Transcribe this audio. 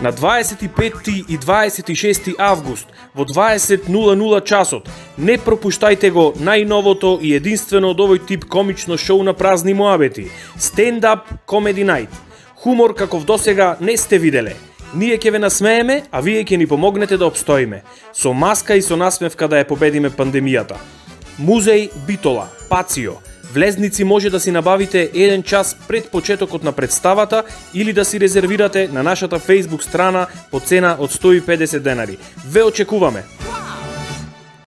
На 25 и 26 август во 20.00 часот не пропуштајте го најновото и единствено од овој тип комично шоу на празни моабети Stand Up Comedy Night. Хумор каков досега не сте виделе. Ние ќе ве насмееме, а вие ќе ни помогнете да обстоиме. Со маска и со насмевка да ја победиме пандемијата. Музеј Битола, Пацио, Влезници може да си набавите еден час пред почетокот на представата или да си резервирате на нашата Facebook страна по цена од 150 денари. Ве очекуваме!